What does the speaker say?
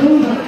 Grazie.